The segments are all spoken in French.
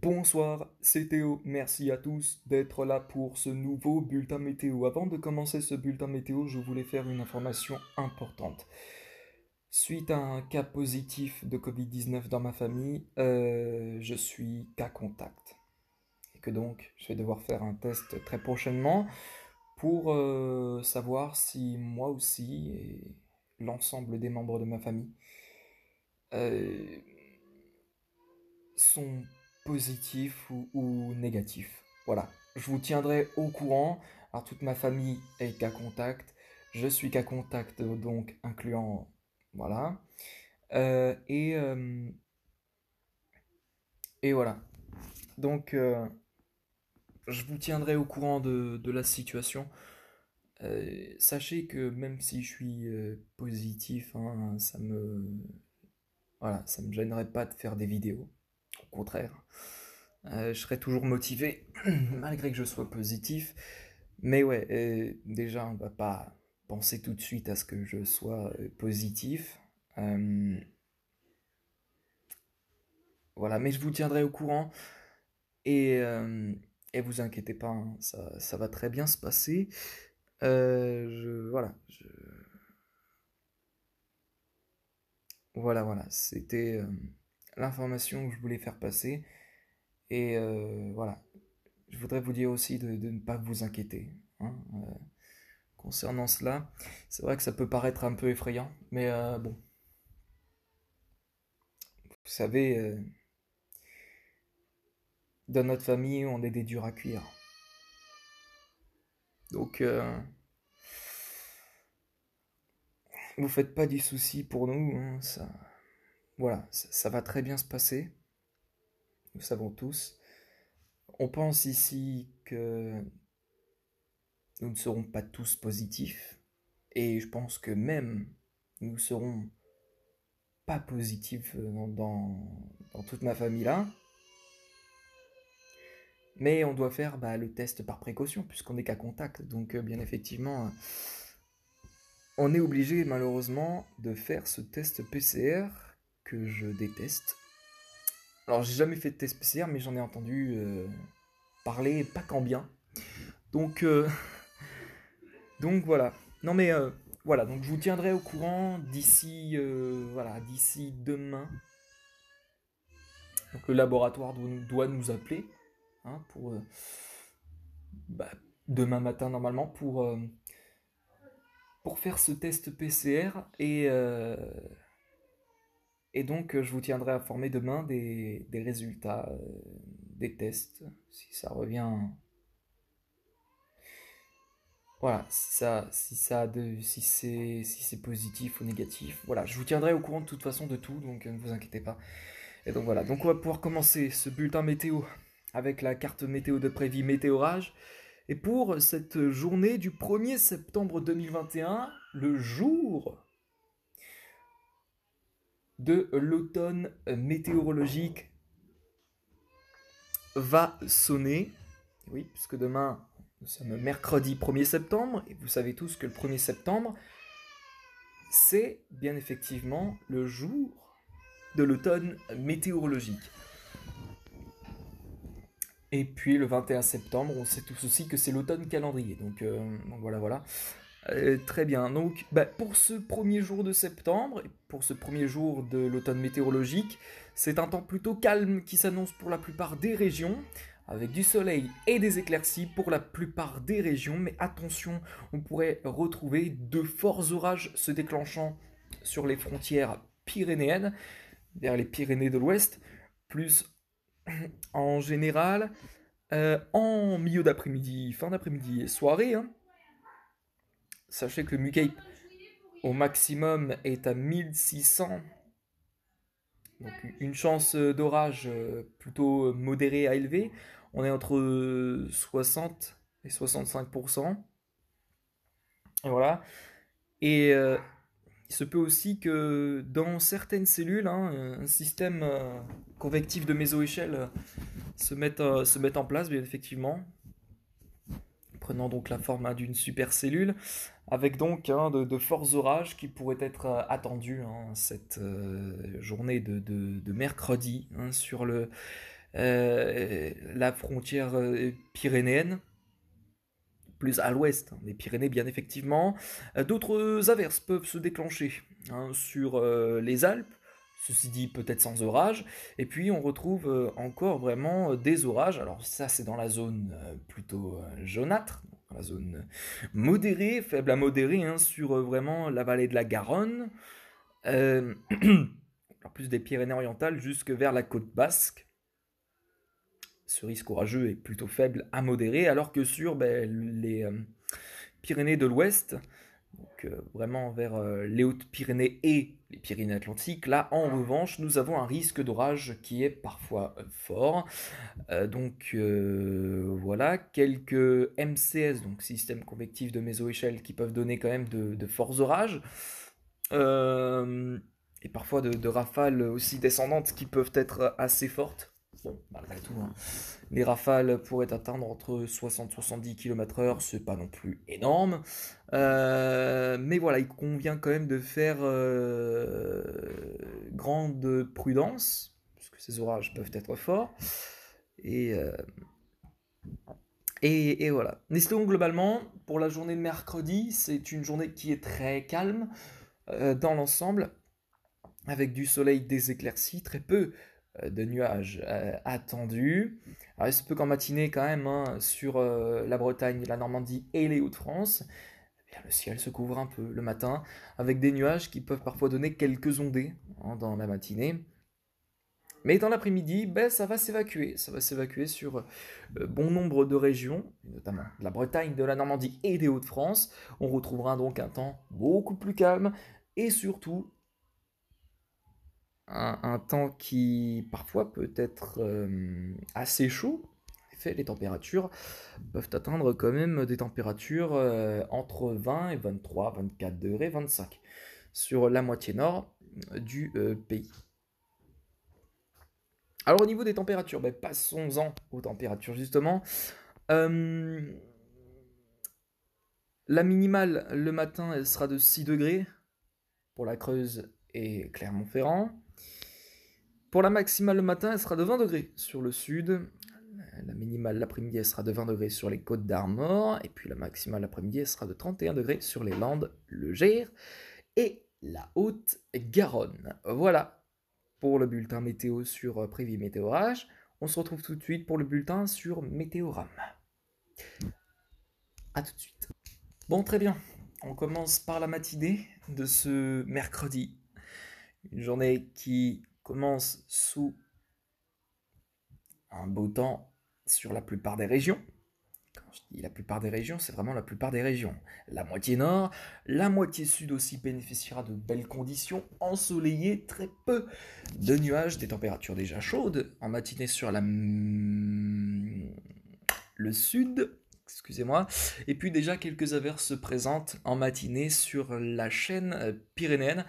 Bonsoir, c'est Théo. Merci à tous d'être là pour ce nouveau bulletin météo. Avant de commencer ce bulletin météo, je voulais faire une information importante. Suite à un cas positif de Covid-19 dans ma famille, euh, je suis cas contact. Et que donc, je vais devoir faire un test très prochainement pour euh, savoir si moi aussi et l'ensemble des membres de ma famille euh, sont positifs ou, négatifs. Voilà, je vous tiendrai au courant. Alors toute ma famille est cas contact. Je suis cas contact donc incluant voilà. Euh, et euh, et voilà. Donc euh, je vous tiendrai au courant de, la situation. sachez que même si je suis positif, hein, ça me ça me gênerait pas de faire des vidéos. Contraire, euh, je serais toujours motivé, malgré que je sois positif. Mais ouais, euh, déjà, on va pas penser tout de suite à ce que je sois euh, positif. voilà, mais je vous tiendrai au courant. Et, et vous inquiétez pas, hein, ça, ça, va très bien se passer. je, voilà. Voilà, voilà, c'était l'information que je voulais faire passer. Et euh, voilà, je voudrais vous dire aussi de, ne pas vous inquiéter hein, euh, concernant cela. C'est vrai que ça peut paraître un peu effrayant, mais euh, bon. Vous savez, dans notre famille, on est des durs à cuire. Donc, vous faites pas du souci pour nous, hein, ça voilà, ça, va très bien se passer. Nous savons tous. On pense ici que nous ne serons pas tous positifs. Et je pense que même nous ne serons pas positifs dans, toute ma famille là. Mais on doit faire bah, le test par précaution puisqu'on n'est qu'à contact. Donc euh, bien effectivement, on est obligé malheureusement de faire ce test PCR que je déteste. Alors j'ai jamais fait de test PCR, mais j'en ai entendu euh, parler pas qu'en bien. Donc, euh, donc voilà. Non mais euh, voilà, donc je vous tiendrai au courant d'ici voilà, d'ici demain. Donc le laboratoire doit nous appeler hein, pour bah, demain matin normalement pour pour faire ce test PCR et et donc, euh, je vous tiendrai informé demain des, résultats euh, des tests, si ça revient. Voilà, si ça, si ça, si c'est, si c'est positif ou négatif. Voilà, je vous tiendrai au courant de toute façon de tout, donc euh, ne vous inquiétez pas. Et donc voilà, donc on va pouvoir commencer ce bulletin météo avec la carte météo de prévis météorage. Et pour cette journée du 1er septembre 2021, le jour de l'automne météorologique va sonner. Oui, puisque demain, nous sommes mercredi 1er septembre, et vous savez tous que le 1er septembre, c'est bien effectivement le jour de l'automne météorologique. Et puis le 21 septembre, on sait tous aussi que c'est l'automne calendrier. Donc, euh, donc voilà, voilà. Euh, très bien. Donc, bah, pour ce premier jour de septembre, pour ce premier jour de l'automne météorologique, c'est un temps plutôt calme qui s'annonce pour la plupart des régions, avec du soleil et des éclaircies pour la plupart des régions. Mais attention, on pourrait retrouver de forts orages se déclenchant sur les frontières pyrénéennes, vers les Pyrénées de l'Ouest, plus en général euh, en milieu d'après-midi, fin d'après-midi et soirée. Hein, Sachez que le au maximum est à 1600. Donc une chance d'orage euh, plutôt modérée à élevée. On est entre 60 et 65%. Et voilà. Et euh, il se peut aussi que dans certaines cellules, hein, un système euh, convectif de méso-échelle se, mette, se mette en place, bien effectivement prenant donc la forme hein, d'une supercellule, avec donc hein, de, forts orages qui pourraient être euh, attendus hein, cette euh, journée de, mercredi sur le la frontière pyrénéenne, plus à l'ouest hein, des Pyrénées bien effectivement. D'autres averses peuvent se déclencher hein, sur les Alpes, ceci dit peut-être sans orage, et puis on retrouve encore vraiment des orages, alors ça c'est dans la zone plutôt jaunâtre, la zone modérée, faible à modérée, hein, sur euh, vraiment la vallée de la Garonne, euh, plus des Pyrénées-Orientales jusque vers la côte basque. Ce risque orageux est plutôt faible à modéré, alors que sur ben, les euh, Pyrénées de l'Ouest, donc euh, vraiment vers euh, les Hautes-Pyrénées et les Pyrénées-Atlantiques. Là, en revanche, nous avons un risque d'orage qui est parfois euh, fort. donc voilà, quelques MCS, donc système convectif de méso-échelle, qui peuvent donner quand même de, forts orages. et parfois de, rafales aussi descendantes qui peuvent être assez fortes. Bon, malgré tout, hein. les rafales pourraient atteindre entre 60-70 km/h, c'est pas non plus énorme. Euh, mais voilà, il convient quand même de faire euh, grande prudence, puisque ces orages peuvent être forts. Et, euh, voilà. Globalement, pour la journée de mercredi, c'est une journée qui est très calme dans l'ensemble, avec du soleil, des très peu de nuages euh, attendus. Alors, il se peut qu'en matinée, quand même, hein, sur euh, la Bretagne, la Normandie et les Hauts-de-France, eh le ciel se couvre un peu le matin, avec des nuages qui peuvent parfois donner quelques ondées hein, dans la matinée. Mais dans l'après-midi, ben, ça va s'évacuer. Ça va s'évacuer sur bon nombre de régions, notamment la Bretagne, de la Normandie et des Hauts-de-France. On retrouvera donc un temps beaucoup plus calme et surtout un, temps qui parfois peut être euh, assez chaud. En effet, les températures peuvent atteindre quand même des températures euh, entre 20 et 23, 24 degrés, 25 sur la moitié nord du euh, pays. Alors au niveau des températures, ben, passons-en aux températures justement. la minimale le matin elle sera de 6 degrés pour la Creuse et Clermont-Ferrand. Pour la maximale le matin, elle sera de 20 degrés sur le sud. La minimale l'après-midi, elle sera de 20 degrés sur les côtes d'Armor. Et puis la maximale l'après-midi, elle sera de 31 degrés sur les Landes, le Gers et la Haute-Garonne. Voilà pour le bulletin météo sur euh, Prévis Météorage. On se retrouve tout de suite pour le bulletin sur Météogramme. A tout de suite. Bon, très bien. On commence par la matinée de ce mercredi. Une journée qui commence sous un beau temps sur la plupart des régions. Quand je dis la plupart des régions, c'est vraiment la plupart des régions. La moitié nord, la moitié sud aussi bénéficiera de belles conditions ensoleillées, très peu de nuages, des températures déjà chaudes en matinée sur la le sud, excusez-moi, et puis déjà quelques averses se présentent en matinée sur la chaîne euh, pyrénéenne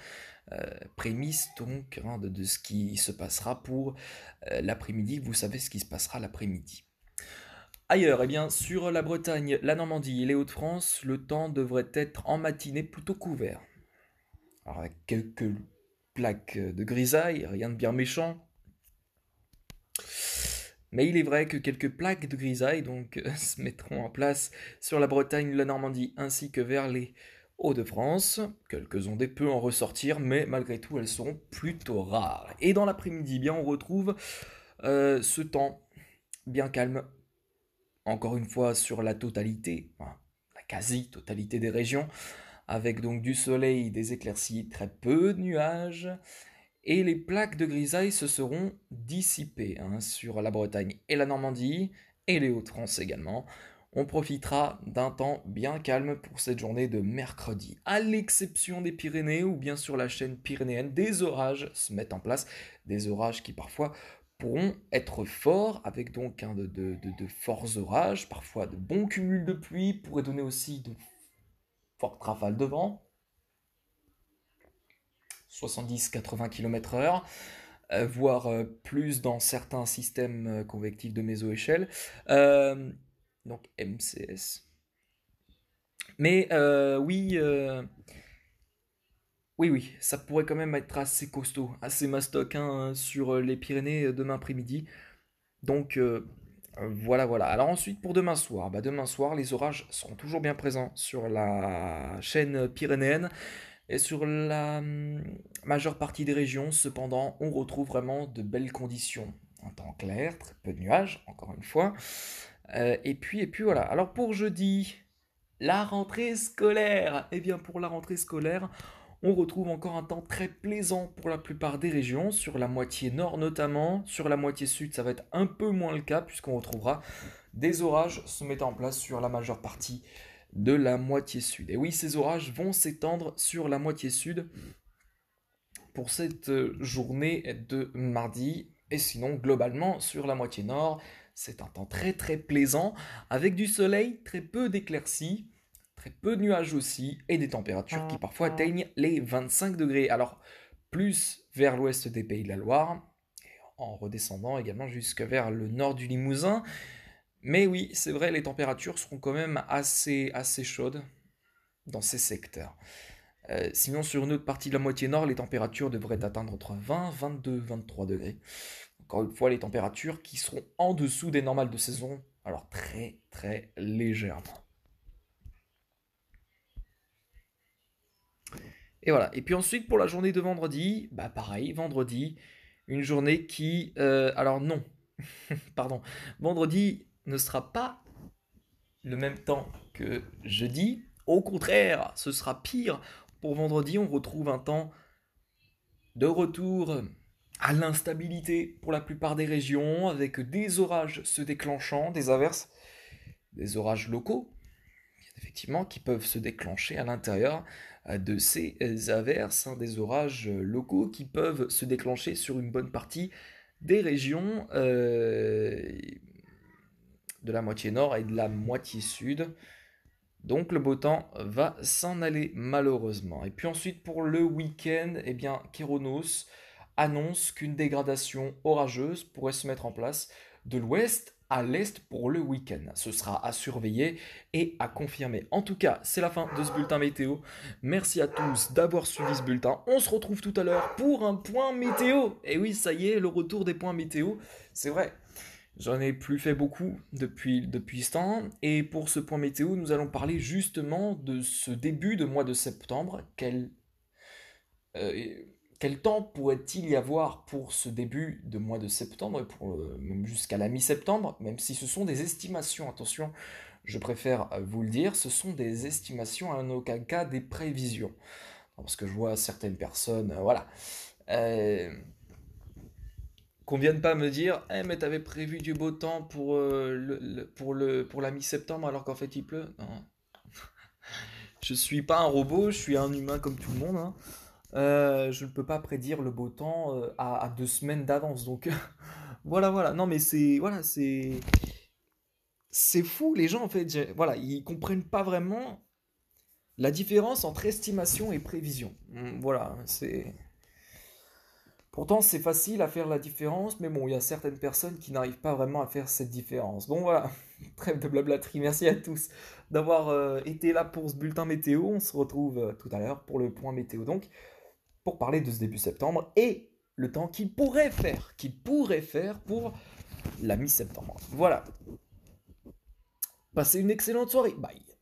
prémisse donc hein, de, ce qui se passera pour euh, l'après-midi. Vous savez ce qui se passera l'après-midi. Ailleurs, eh bien, sur la Bretagne, la Normandie et les Hauts-de-France, le temps devrait être en matinée plutôt couvert. Alors, avec quelques plaques de grisaille, rien de bien méchant. Mais il est vrai que quelques plaques de grisaille donc, se mettront en place sur la Bretagne, la Normandie ainsi que vers les Hauts-de-France. Quelques ondées peuvent en ressortir, mais malgré tout, elles seront plutôt rares. Et dans l'après-midi, bien, on retrouve euh, ce temps bien calme, encore une fois sur la totalité, la quasi-totalité des régions, avec donc du soleil, des éclaircies, très peu de nuages, et les plaques de grisaille se seront dissipées hein, sur la Bretagne et la Normandie, et les Hauts-de-France également on profitera d'un temps bien calme pour cette journée de mercredi. À l'exception des Pyrénées, ou bien sur la chaîne pyrénéenne, des orages se mettent en place, des orages qui parfois pourront être forts, avec donc de, de, forts orages, parfois de bons cumuls de pluie, pourraient donner aussi de fortes rafales de vent, 70-80 km/h. voire euh, plus dans certains systèmes euh, convectifs de méso-échelle. Euh, donc MCS. Mais euh, oui, euh, oui, oui, ça pourrait quand même être assez costaud, assez mastoc hein, sur les Pyrénées demain après-midi. Donc euh, voilà, voilà. Alors ensuite, pour demain soir, bah, demain soir, les orages seront toujours bien présents sur la chaîne pyrénéenne et sur la hum, majeure partie des régions. Cependant, on retrouve vraiment de belles conditions. Un temps clair, très peu de nuages, encore une fois. Euh, et puis, et puis voilà. Alors pour jeudi, la rentrée scolaire. Eh bien, pour la rentrée scolaire, on retrouve encore un temps très plaisant pour la plupart des régions, sur la moitié nord notamment. Sur la moitié sud, ça va être un peu moins le cas, puisqu'on retrouvera des orages se mettant en place sur la majeure partie de la moitié sud. Et oui, ces orages vont s'étendre sur la moitié sud pour cette journée de mardi. Et sinon, globalement, sur la moitié nord, c'est un temps très très plaisant, avec du soleil, très peu d'éclaircies, très peu de nuages aussi, et des températures qui parfois atteignent les 25 degrés. Alors, plus vers l'ouest des Pays de la Loire, en redescendant également jusque vers le nord du Limousin. Mais oui, c'est vrai, les températures seront quand même assez, assez chaudes dans ces secteurs. Euh, sinon, sur une autre partie de la moitié nord, les températures devraient atteindre entre 20, 22, 23 degrés. Encore une fois, les températures qui seront en dessous des normales de saison, alors très très légèrement. Et voilà. Et puis ensuite, pour la journée de vendredi, bah pareil, vendredi, une journée qui... Euh, alors non, pardon, vendredi ne sera pas le même temps que jeudi. Au contraire, ce sera pire. Pour vendredi, on retrouve un temps de retour à l'instabilité pour la plupart des régions, avec des orages se déclenchant, des averses, des orages locaux, effectivement, qui peuvent se déclencher à l'intérieur euh, de ces averses, hein, des orages locaux qui peuvent se déclencher sur une bonne partie des régions euh, de la moitié nord et de la moitié sud. Donc le beau temps va s'en aller malheureusement. Et puis ensuite pour le week-end, eh bien Kéronos annonce qu'une dégradation orageuse pourrait se mettre en place de l'ouest à l'est pour le week-end. Ce sera à surveiller et à confirmer. En tout cas, c'est la fin de ce bulletin météo. Merci à tous d'avoir suivi ce bulletin. On se retrouve tout à l'heure pour un point météo. Et oui, ça y est, le retour des points météo. C'est vrai. J'en ai plus fait beaucoup depuis, depuis ce temps. Et pour ce point météo, nous allons parler justement de ce début de mois de septembre. Quel, euh, quel temps pourrait-il y avoir pour ce début de mois de septembre et euh, même jusqu'à la mi-septembre, même si ce sont des estimations, attention, je préfère euh, vous le dire, ce sont des estimations, en aucun cas des prévisions. Parce que je vois certaines personnes, euh, voilà, qu'on vienne pas me dire, eh mais t'avais prévu du beau temps pour, le, pour, le, pour la mi-septembre alors qu'en fait il pleut. Je suis pas un robot, je suis un humain comme tout le monde. Hein. Euh, je ne peux pas prédire le beau temps euh, à, deux semaines d'avance. Donc voilà, voilà. Non, mais c'est voilà, c'est c'est fou. Les gens en fait, voilà, ils comprennent pas vraiment la différence entre estimation et prévision. Hum, voilà, c'est Pourtant, c'est facile à faire la différence, mais bon, il y a certaines personnes qui n'arrivent pas vraiment à faire cette différence. Bon, voilà, trêve de blablaterie. Merci à tous d'avoir euh, été là pour ce bulletin météo. On se retrouve tout à l'heure pour le point météo. Donc, pour parler de ce début septembre et le temps qu'il pourrait faire, qu'il pourrait faire pour la mi-septembre. Voilà. Passez une excellente soirée. Bye.